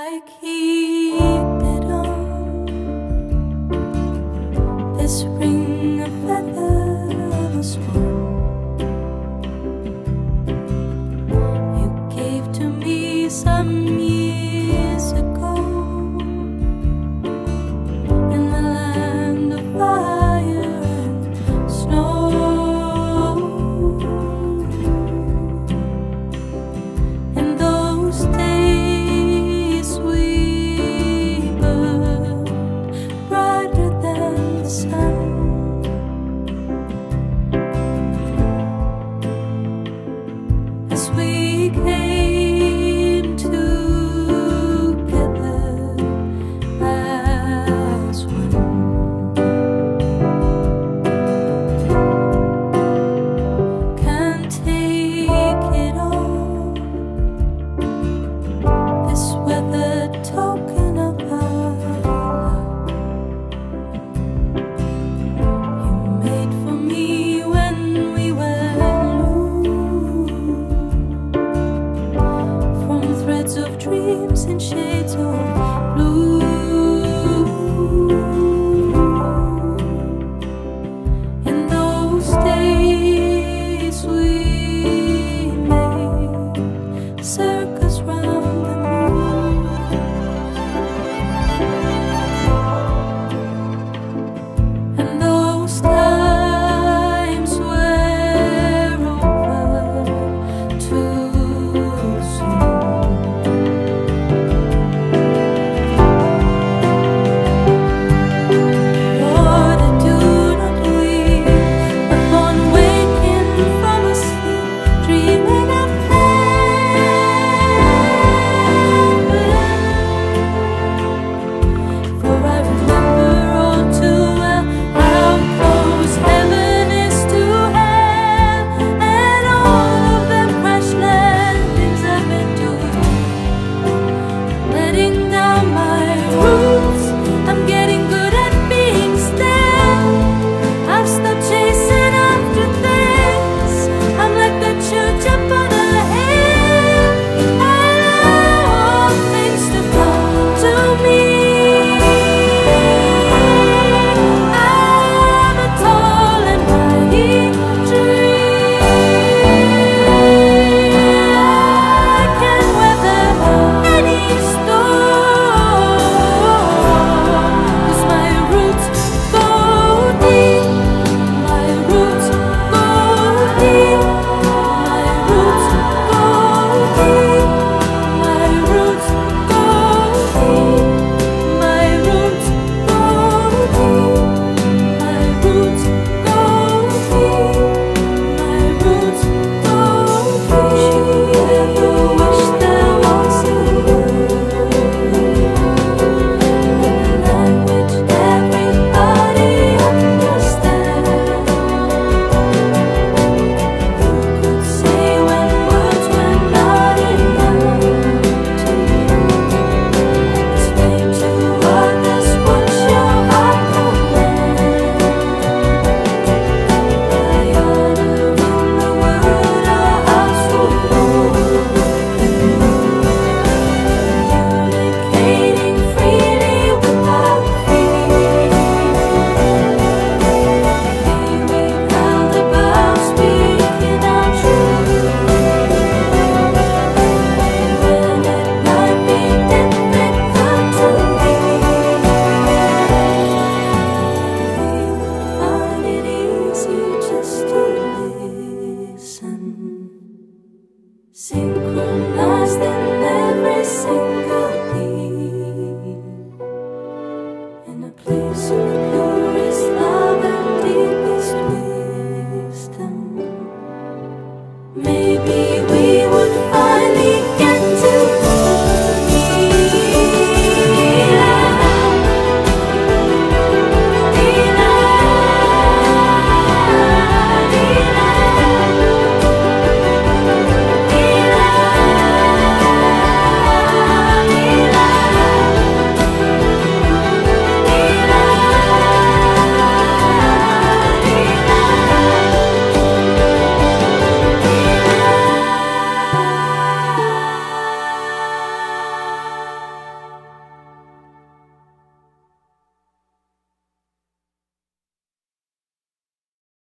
I keep it on. This ring of feathers one. You gave to me some See?